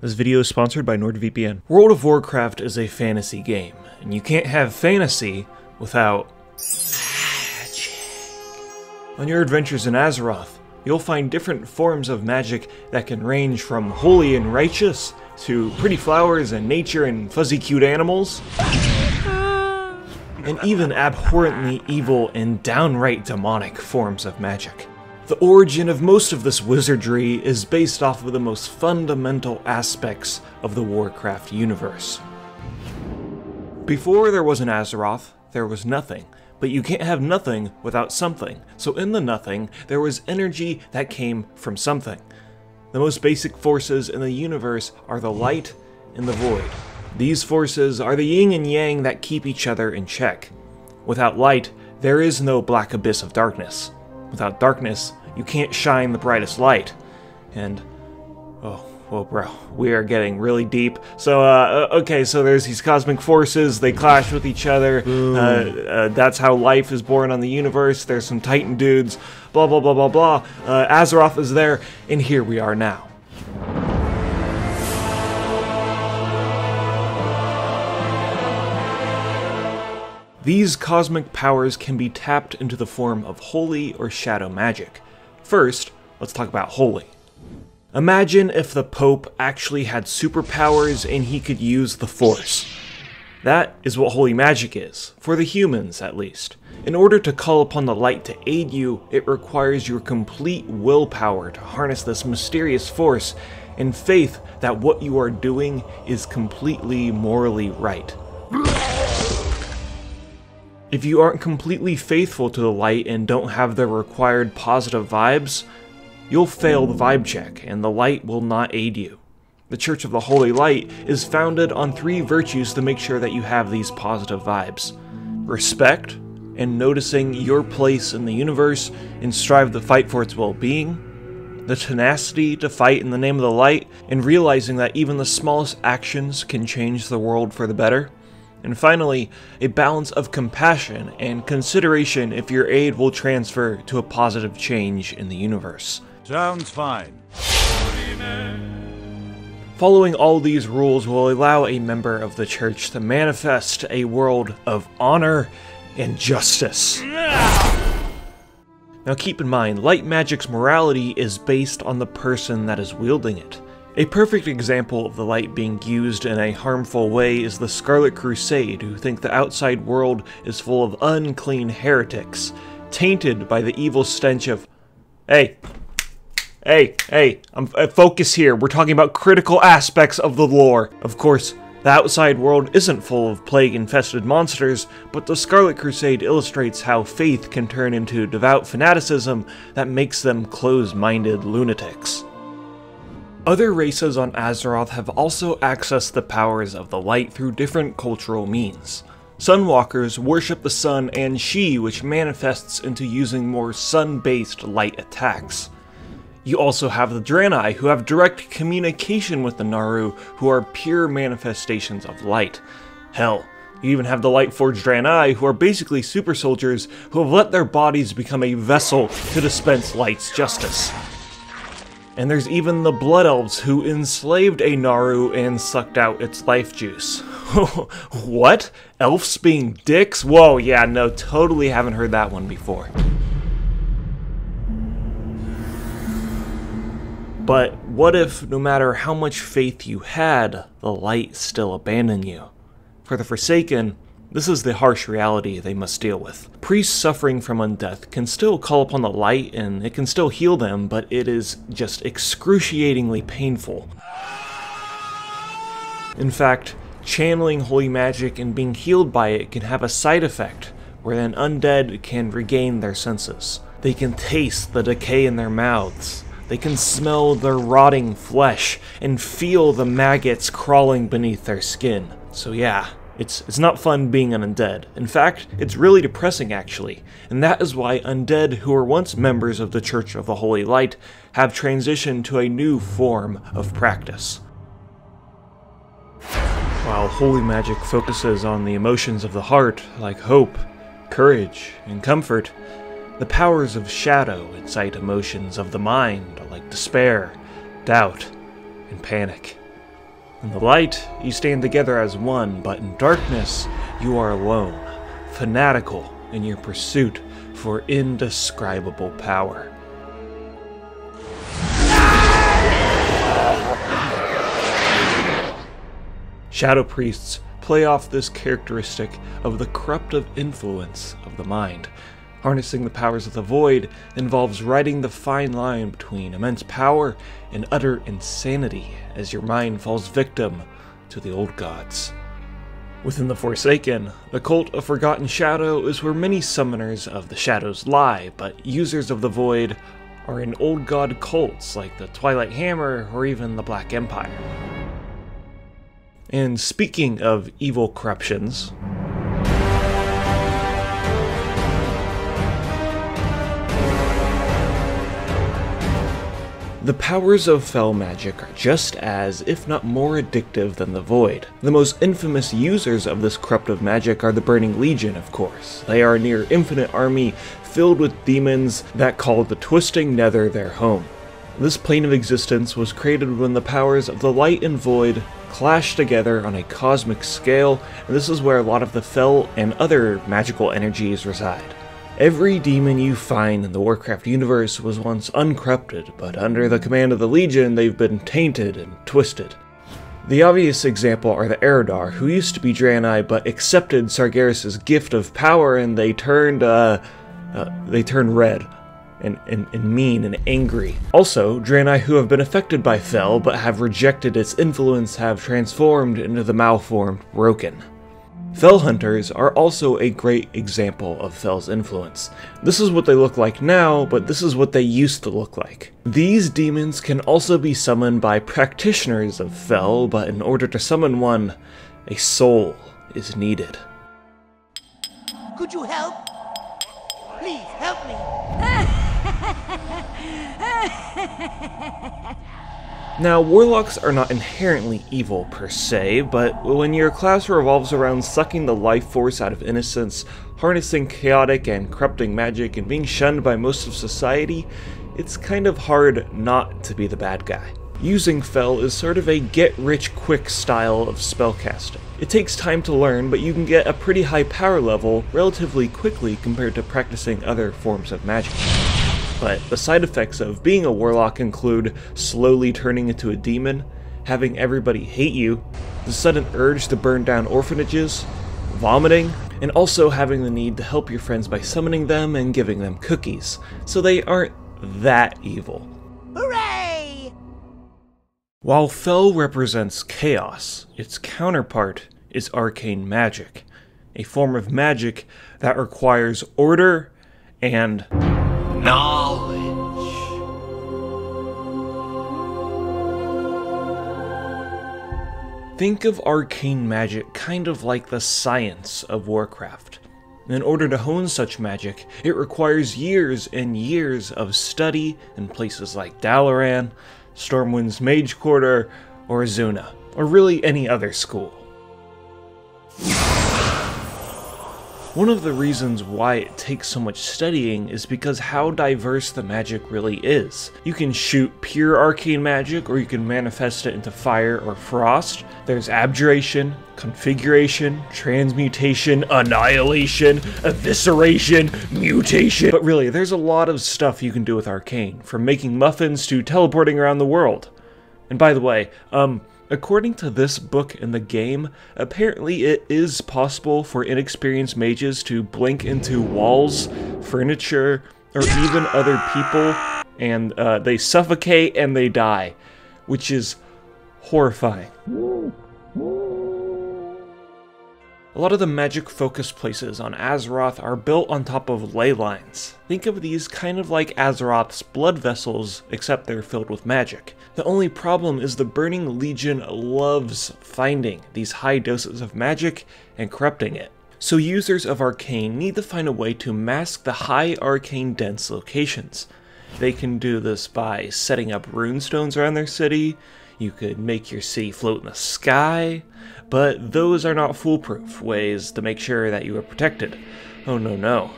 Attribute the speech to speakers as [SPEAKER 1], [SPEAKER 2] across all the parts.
[SPEAKER 1] This video is sponsored by NordVPN. World of Warcraft is a fantasy game, and you can't have fantasy without magic. On your adventures in Azeroth, you'll find different forms of magic that can range from holy and righteous to pretty flowers and nature and fuzzy cute animals, and even abhorrently evil and downright demonic forms of magic. The origin of most of this wizardry is based off of the most fundamental aspects of the Warcraft universe. Before there was an Azeroth, there was nothing, but you can't have nothing without something. So in the nothing, there was energy that came from something. The most basic forces in the universe are the light and the void. These forces are the yin and yang that keep each other in check. Without light, there is no black abyss of darkness. Without darkness, you can't shine the brightest light. And, oh, well, bro, we are getting really deep. So, uh, okay, so there's these cosmic forces, they clash with each other. Uh, uh, that's how life is born on the universe. There's some Titan dudes, blah, blah, blah, blah, blah. Uh, Azeroth is there, and here we are now. These cosmic powers can be tapped into the form of holy or shadow magic. First, let's talk about holy. Imagine if the Pope actually had superpowers and he could use the Force. That is what holy magic is, for the humans at least. In order to call upon the light to aid you, it requires your complete willpower to harness this mysterious force and faith that what you are doing is completely morally right. If you aren't completely faithful to the light and don't have the required positive vibes, you'll fail the vibe check and the light will not aid you. The Church of the Holy Light is founded on three virtues to make sure that you have these positive vibes respect, and noticing your place in the universe and strive to fight for its well being, the tenacity to fight in the name of the light, and realizing that even the smallest actions can change the world for the better. And finally, a balance of compassion and consideration if your aid will transfer to a positive change in the universe.
[SPEAKER 2] Sounds fine.
[SPEAKER 1] Following all these rules will allow a member of the church to manifest a world of honor and justice. Now keep in mind, light magic's morality is based on the person that is wielding it. A perfect example of the light being used in a harmful way is the Scarlet Crusade, who think the outside world is full of unclean heretics, tainted by the evil stench of. Hey! Hey, hey, I'm uh, focus here. We're talking about critical aspects of the lore. Of course, the outside world isn't full of plague-infested monsters, but the Scarlet Crusade illustrates how faith can turn into devout fanaticism that makes them close-minded lunatics. Other races on Azeroth have also accessed the powers of the light through different cultural means. Sunwalkers worship the sun An'she, which manifests into using more sun-based light attacks. You also have the Draenei, who have direct communication with the Naaru, who are pure manifestations of light. Hell, you even have the Lightforged Draenei, who are basically super soldiers who have let their bodies become a vessel to dispense light's justice. And there's even the Blood Elves who enslaved a Naaru and sucked out its life juice. what? Elves being dicks? Whoa, yeah, no, totally haven't heard that one before. But what if, no matter how much faith you had, the light still abandoned you? For the Forsaken, this is the harsh reality they must deal with. Priests suffering from undeath can still call upon the light and it can still heal them, but it is just excruciatingly painful. In fact, channeling holy magic and being healed by it can have a side effect, where an undead can regain their senses. They can taste the decay in their mouths. They can smell their rotting flesh and feel the maggots crawling beneath their skin. So yeah, it's, it's not fun being an undead. In fact, it's really depressing actually, and that is why undead who were once members of the Church of the Holy Light have transitioned to a new form of practice. While holy magic focuses on the emotions of the heart, like hope, courage, and comfort, the powers of shadow incite emotions of the mind, like despair, doubt, and panic. In the light, you stand together as one, but in darkness, you are alone, fanatical in your pursuit for indescribable power. Shadow priests play off this characteristic of the corruptive influence of the mind. Harnessing the powers of the void involves riding the fine line between immense power and utter insanity as your mind falls victim to the old gods. Within the Forsaken, the cult of Forgotten Shadow is where many summoners of the shadows lie, but users of the void are in old god cults like the Twilight Hammer or even the Black Empire. And speaking of evil corruptions, The powers of fel magic are just as, if not more addictive than the Void. The most infamous users of this corruptive magic are the Burning Legion, of course. They are a near infinite army filled with demons that call the Twisting Nether their home. This plane of existence was created when the powers of the Light and Void clash together on a cosmic scale, and this is where a lot of the fel and other magical energies reside. Every demon you find in the Warcraft universe was once uncorrupted, but under the command of the Legion, they've been tainted and twisted. The obvious example are the Eredar, who used to be Draenei but accepted Sargeras' gift of power and they turned, uh, uh they turned red. And, and, and, mean and angry. Also, Draenei who have been affected by Fel but have rejected its influence have transformed into the malformed Broken. Fel Hunters are also a great example of Fel's influence. This is what they look like now, but this is what they used to look like. These demons can also be summoned by practitioners of Fell, but in order to summon one, a soul is needed.
[SPEAKER 2] Could you help? Please, help me!
[SPEAKER 1] Now, warlocks are not inherently evil per se, but when your class revolves around sucking the life force out of innocence, harnessing chaotic and corrupting magic, and being shunned by most of society, it's kind of hard not to be the bad guy. Using Fel is sort of a get-rich-quick style of spellcasting. It takes time to learn, but you can get a pretty high power level relatively quickly compared to practicing other forms of magic. But the side effects of being a warlock include slowly turning into a demon, having everybody hate you, the sudden urge to burn down orphanages, vomiting, and also having the need to help your friends by summoning them and giving them cookies, so they aren't that evil.
[SPEAKER 2] Hooray!
[SPEAKER 1] While Fel represents chaos, its counterpart is arcane magic, a form of magic that requires order and knowledge. Think of arcane magic kind of like the science of Warcraft. In order to hone such magic, it requires years and years of study in places like Dalaran, Stormwind's Mage Quarter, or Azsuna, or really any other school. One of the reasons why it takes so much studying is because how diverse the magic really is. You can shoot pure arcane magic, or you can manifest it into fire or frost. There's abjuration, configuration, transmutation, annihilation, evisceration, mutation. But really, there's a lot of stuff you can do with arcane, from making muffins to teleporting around the world. And by the way, um, According to this book in the game, apparently it is possible for inexperienced mages to blink into walls, furniture, or even other people, and uh, they suffocate and they die, which is horrifying. A lot of the magic focus places on Azeroth are built on top of ley lines. Think of these kind of like Azeroth's blood vessels, except they're filled with magic. The only problem is the Burning Legion loves finding these high doses of magic and corrupting it. So users of Arcane need to find a way to mask the high arcane dense locations. They can do this by setting up runestones around their city, you could make your city float in the sky, but those are not foolproof ways to make sure that you are protected. Oh no no.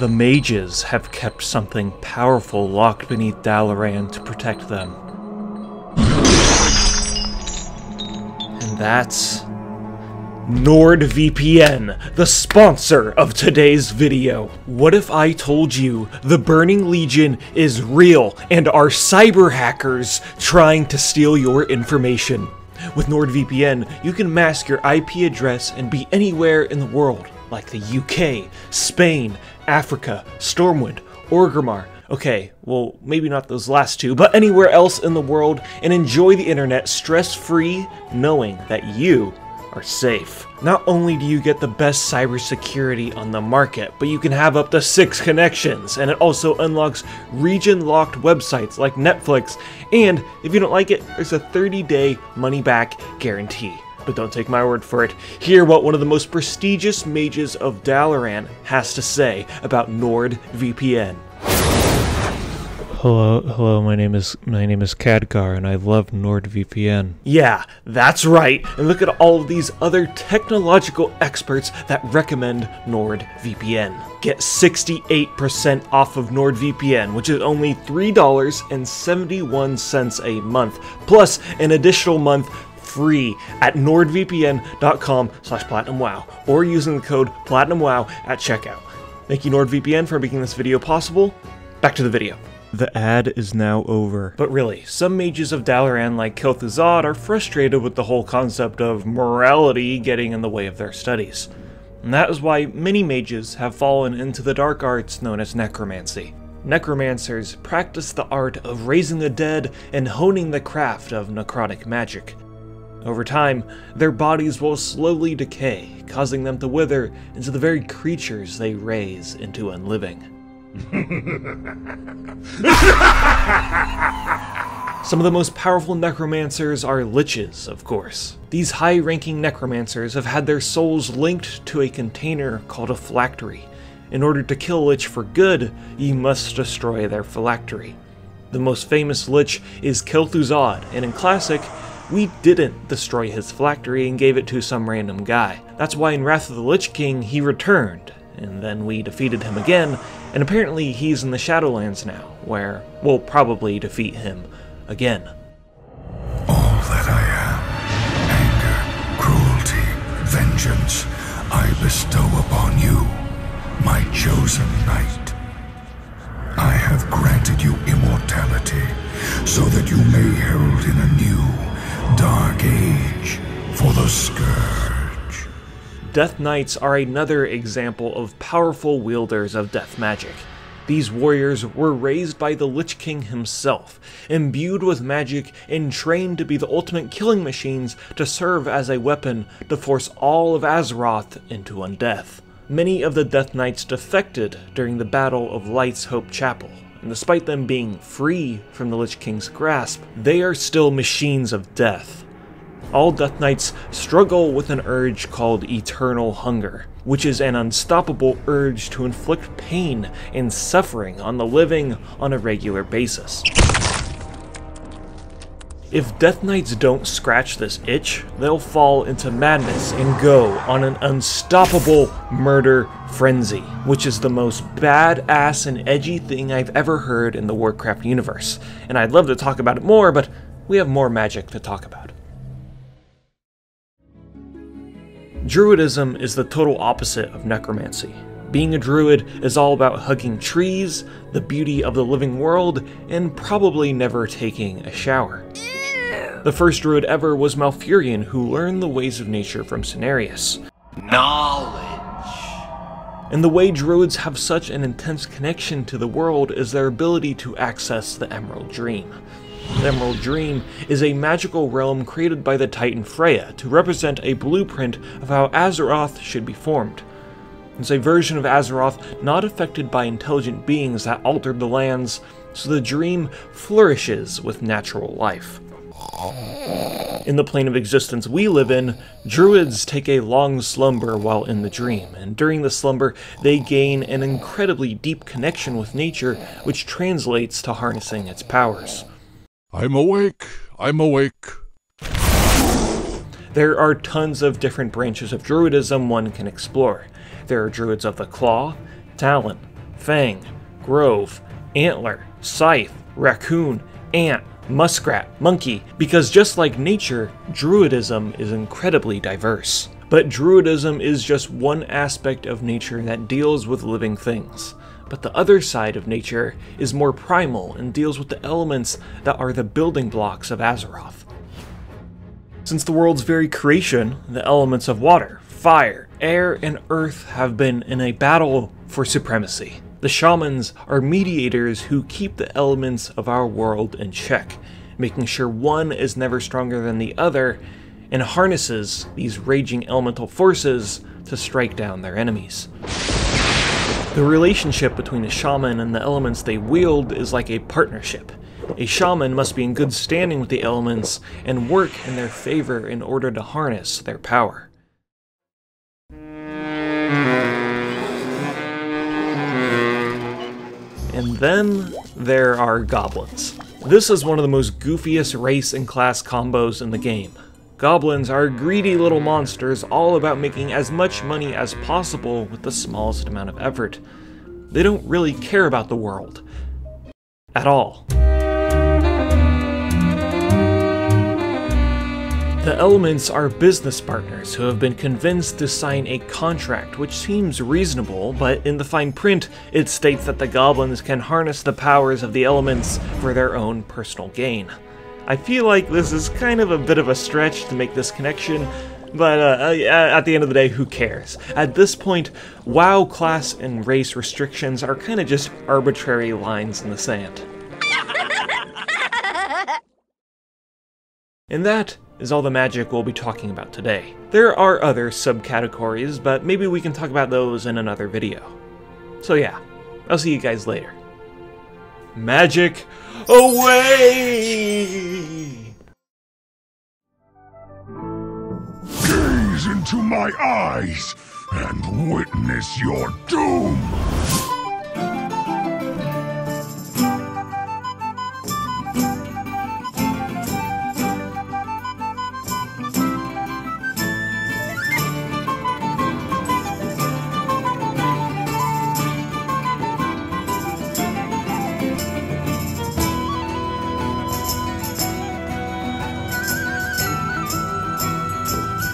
[SPEAKER 1] The mages have kept something powerful locked beneath Dalaran to protect them. And that's NordVPN, the sponsor of today's video. What if I told you the Burning Legion is real and are cyber hackers trying to steal your information? With NordVPN, you can mask your IP address and be anywhere in the world, like the UK, Spain, Africa, Stormwind, Orgrimmar, Okay, well, maybe not those last two, but anywhere else in the world and enjoy the internet stress free, knowing that you are safe. Not only do you get the best cybersecurity on the market, but you can have up to six connections, and it also unlocks region locked websites like Netflix. And if you don't like it, there's a 30 day money back guarantee. But don't take my word for it. Hear what one of the most prestigious mages of Dalaran has to say about NordVPN.
[SPEAKER 3] Hello, hello. My name is my name is Khadgar, and I love NordVPN.
[SPEAKER 1] Yeah, that's right. And look at all of these other technological experts that recommend NordVPN. Get 68% off of NordVPN, which is only $3.71 a month, plus an additional month free at nordvpn.com slash platinumwow or using the code platinumwow at checkout. Thank you NordVPN for making this video possible. Back to the video.
[SPEAKER 3] The ad is now over.
[SPEAKER 1] But really, some mages of Dalaran like Kel'Thuzad are frustrated with the whole concept of morality getting in the way of their studies. And that is why many mages have fallen into the dark arts known as necromancy. Necromancers practice the art of raising the dead and honing the craft of necrotic magic. Over time, their bodies will slowly decay, causing them to wither into the very creatures they raise into unliving. Some of the most powerful necromancers are liches, of course. These high ranking necromancers have had their souls linked to a container called a phylactery. In order to kill a lich for good, ye must destroy their phylactery. The most famous lich is Kel'Thuzad, and in Classic, we didn't destroy his phylactery and gave it to some random guy. That's why in Wrath of the Lich King he returned, and then we defeated him again, and apparently he's in the Shadowlands now, where we'll probably defeat him again.
[SPEAKER 4] All that I am, anger, cruelty, vengeance, I bestow upon you, my chosen knight. I have granted you immortality, so that you may herald in a new, dark age for the Scourge.
[SPEAKER 1] Death Knights are another example of powerful wielders of death magic. These warriors were raised by the Lich King himself, imbued with magic and trained to be the ultimate killing machines to serve as a weapon to force all of Azeroth into undeath. Many of the Death Knights defected during the Battle of Light's Hope Chapel, and despite them being free from the Lich King's grasp, they are still machines of death all Death Knights struggle with an urge called Eternal Hunger, which is an unstoppable urge to inflict pain and suffering on the living on a regular basis. If Death Knights don't scratch this itch, they'll fall into madness and go on an unstoppable murder frenzy, which is the most badass and edgy thing I've ever heard in the Warcraft universe. And I'd love to talk about it more, but we have more magic to talk about. Druidism is the total opposite of necromancy. Being a druid is all about hugging trees, the beauty of the living world, and probably never taking a shower. The first druid ever was Malfurion, who learned the ways of nature from Cenarius.
[SPEAKER 2] Knowledge.
[SPEAKER 1] And the way druids have such an intense connection to the world is their ability to access the Emerald Dream. Emerald Dream is a magical realm created by the Titan Freya to represent a blueprint of how Azeroth should be formed. It's a version of Azeroth not affected by intelligent beings that altered the lands, so the dream flourishes with natural life. In the plane of existence we live in, druids take a long slumber while in the dream, and during the slumber, they gain an incredibly deep connection with nature, which translates to harnessing its powers.
[SPEAKER 5] I'm awake. I'm awake.
[SPEAKER 1] There are tons of different branches of druidism one can explore. There are druids of the claw, talon, fang, grove, antler, scythe, raccoon, ant, muskrat, monkey, because just like nature, druidism is incredibly diverse. But druidism is just one aspect of nature that deals with living things. But the other side of nature is more primal and deals with the elements that are the building blocks of Azeroth. Since the world's very creation, the elements of water, fire, air, and earth have been in a battle for supremacy. The shamans are mediators who keep the elements of our world in check, making sure one is never stronger than the other, and harnesses these raging elemental forces to strike down their enemies. The relationship between a shaman and the elements they wield is like a partnership. A shaman must be in good standing with the elements and work in their favor in order to harness their power. And then there are goblins. This is one of the most goofiest race and class combos in the game. Goblins are greedy little monsters all about making as much money as possible with the smallest amount of effort. They don't really care about the world. At all. The Elements are business partners who have been convinced to sign a contract which seems reasonable, but in the fine print, it states that the goblins can harness the powers of the elements for their own personal gain. I feel like this is kind of a bit of a stretch to make this connection, but uh, uh at the end of the day, who cares? At this point, WoW class and race restrictions are kind of just arbitrary lines in the sand. And that is all the magic we'll be talking about today. There are other subcategories, but maybe we can talk about those in another video. So yeah, I'll see you guys later. Magic away!
[SPEAKER 4] Gaze into my eyes and witness your doom!